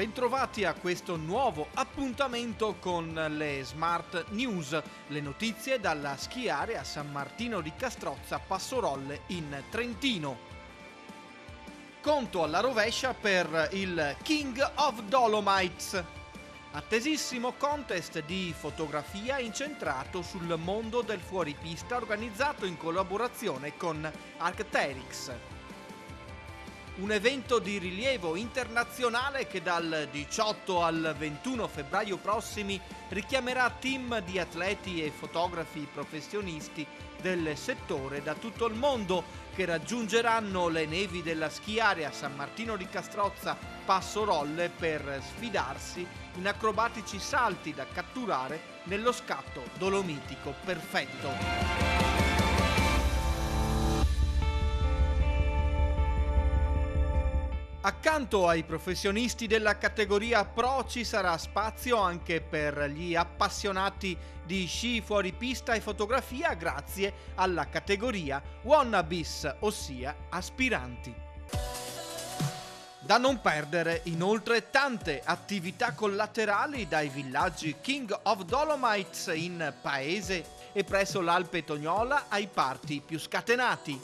bentrovati a questo nuovo appuntamento con le Smart News, le notizie dalla schiare a San Martino di Castrozza Passorolle in Trentino. Conto alla rovescia per il King of Dolomites. Attesissimo contest di fotografia incentrato sul mondo del fuoripista organizzato in collaborazione con Arcteryx un evento di rilievo internazionale che dal 18 al 21 febbraio prossimi richiamerà team di atleti e fotografi professionisti del settore da tutto il mondo che raggiungeranno le nevi della schiarea San Martino di Castrozza Passo Rolle per sfidarsi in acrobatici salti da catturare nello scatto dolomitico perfetto. Accanto ai professionisti della categoria Pro ci sarà spazio anche per gli appassionati di sci fuori pista e fotografia grazie alla categoria Wannabis, ossia aspiranti. Da non perdere inoltre tante attività collaterali dai villaggi King of Dolomites in paese e presso l'Alpe Tognola ai parti più scatenati.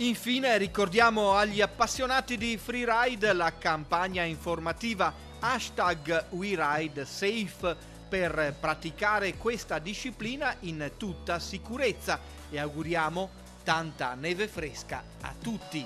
Infine ricordiamo agli appassionati di freeride la campagna informativa hashtag WeRideSafe per praticare questa disciplina in tutta sicurezza e auguriamo tanta neve fresca a tutti.